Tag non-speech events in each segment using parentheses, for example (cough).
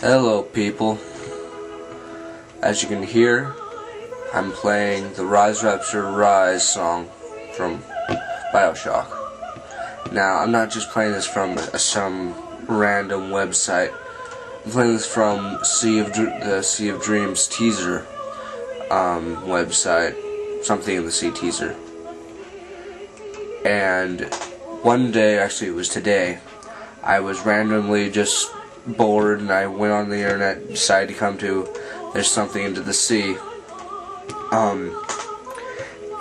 Hello people. As you can hear, I'm playing the Rise Rapture Rise song from Bioshock. Now, I'm not just playing this from some random website. I'm playing this from Sea of Dr the Sea of Dreams teaser um, website, something in the Sea teaser. And one day, actually it was today, I was randomly just bored and I went on the internet, decided to come to There's Something Into the Sea. Um,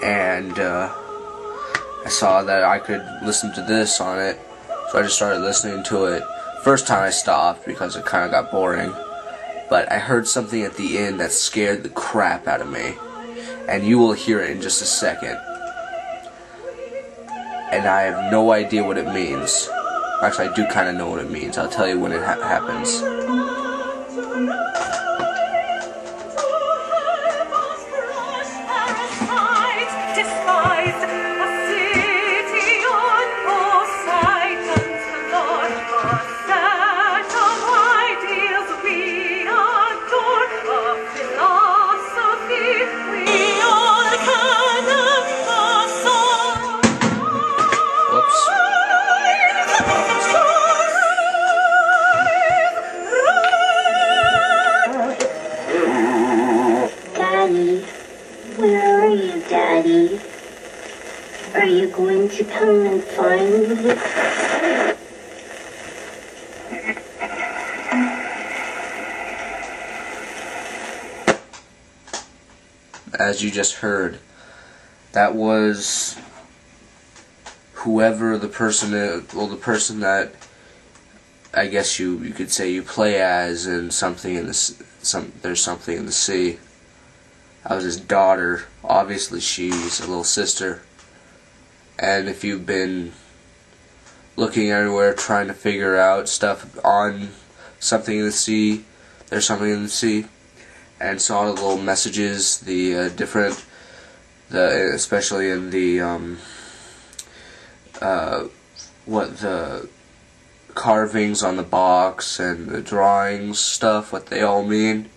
and uh, I saw that I could listen to this on it, so I just started listening to it. First time I stopped because it kind of got boring, but I heard something at the end that scared the crap out of me, and you will hear it in just a second. And I have no idea what it means. Actually, I do kind of know what it means. I'll tell you when it ha happens. Where are you, Daddy? Are you going to come and find me? As you just heard, that was whoever the person well, the person that I guess you you could say you play as in something in the some there's something in the sea. I was his daughter. Obviously, she's a little sister. And if you've been looking everywhere trying to figure out stuff on something in the sea, there's something in the sea, and saw the little messages, the uh, different, the especially in the um, uh, what the carvings on the box and the drawings stuff, what they all mean.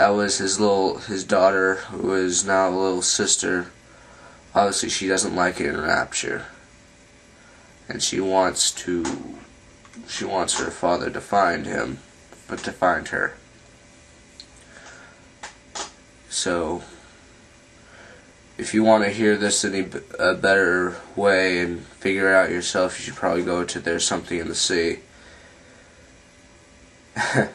That was his little his daughter, who is now a little sister. Obviously, she doesn't like it in Rapture, and she wants to. She wants her father to find him, but to find her. So, if you want to hear this in a better way and figure it out yourself, you should probably go to There's Something in the Sea. (laughs)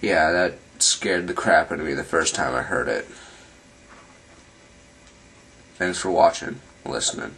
yeah, that scared the crap out of me the first time I heard it. Thanks for watching, listening.